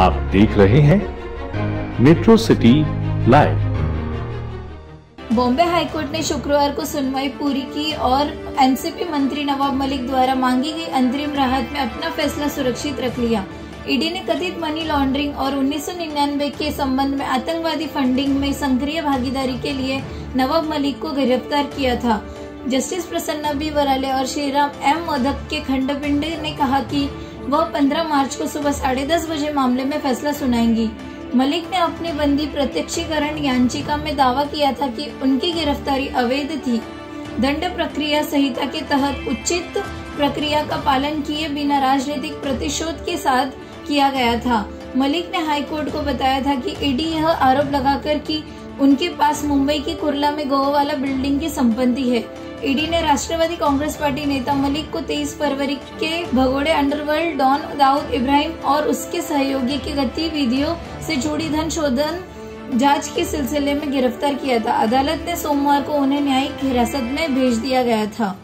आप देख रहे हैं metro city live Bombay high court ने शुक्रवार को सुनवाई पूरी की और एनसीपी मंत्री नवाब मलिक द्वारा मांगी गई अंतरिम राहत में अपना फैसला सुरक्षित रख लिया। ईडी ने कथित मनी लॉन्ड्रिंग और 1999 के संबंध में आतंकवादी फंडिंग में सक्रिय भागीदारी के लिए नवाब मलिक को गिरफ़्तार किया था। जस्टिस प्रसन्ना बी वराले और श्रीराम एम मोदक के खंडपीठ ने कहा कि वह 15 मार्च को सुबह साढ़े दस बजे मामले में फैसला सुनाएँगी। मलिक ने अपनी बंदी प्रत्यक्षीकरण याचिका में दावा किया था कि उनकी गिरफ्तारी अवैध थी। दंड प्रक्रिया संहिता के तहत उचित प्रक्रिया का पालन किए बिना राजनीतिक प्रतिशोध के साथ किया गया था। मलिक ने हाईकोर्ट को बताया था कि ईडी यह आरोप लगाकर कि उनके पास मुंबई की कुरला में गोवावाला बिल्डिंग की संपत्ति है। ईडी ने राष्ट्रवादी कांग्रेस पार्टी नेता मलिक को 23 फरवरी के भगोड़े अंडरवर्ल्ड डॉन दाऊद इब्राहिम और उसके सहयोगी की गतिविधियों से जुड़ी धन शोधन जाँच के सिलसिले में गिरफ़्तार किया था। अदालत ने सोमवार को उन्हें न्यायिक हिरासत में भेज दिया गया था।